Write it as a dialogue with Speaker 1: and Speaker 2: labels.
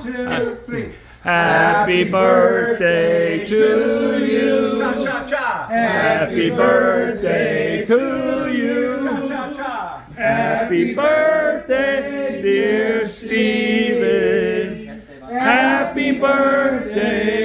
Speaker 1: Two, three.
Speaker 2: Happy birthday to you.
Speaker 1: Cha cha cha.
Speaker 2: Happy birthday to you.
Speaker 1: Cha cha cha.
Speaker 2: Happy birthday, dear Stephen. Happy birthday.